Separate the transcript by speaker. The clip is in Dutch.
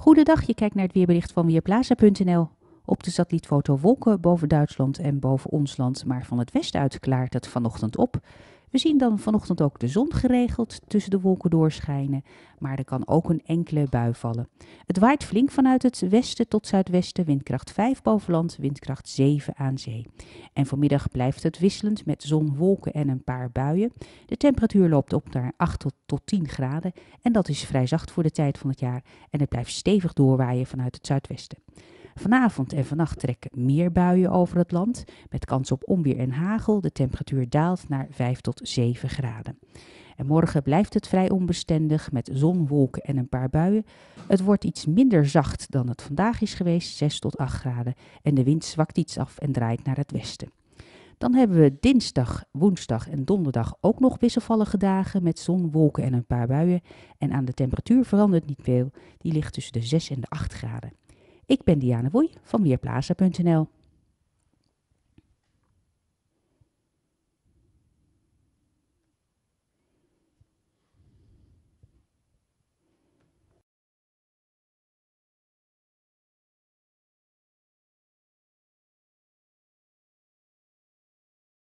Speaker 1: Goedendag, je kijkt naar het weerbericht van Weerplaza.nl. Op de satellietfoto wolken boven Duitsland en boven ons land, maar van het westen uit klaart het vanochtend op. We zien dan vanochtend ook de zon geregeld tussen de wolken doorschijnen, maar er kan ook een enkele bui vallen. Het waait flink vanuit het westen tot zuidwesten, windkracht 5 boven land, windkracht 7 aan zee. En vanmiddag blijft het wisselend met zon, wolken en een paar buien. De temperatuur loopt op naar 8 tot, tot 10 graden en dat is vrij zacht voor de tijd van het jaar en het blijft stevig doorwaaien vanuit het zuidwesten. Vanavond en vannacht trekken meer buien over het land, met kans op onweer en hagel. De temperatuur daalt naar 5 tot 7 graden. En morgen blijft het vrij onbestendig met zon, wolken en een paar buien. Het wordt iets minder zacht dan het vandaag is geweest, 6 tot 8 graden. En de wind zwakt iets af en draait naar het westen. Dan hebben we dinsdag, woensdag en donderdag ook nog wisselvallige dagen met zon, wolken en een paar buien. En aan de temperatuur verandert niet veel. Die ligt tussen de 6 en de 8 graden. Ik ben Diane Woei van Weerplaza.nl.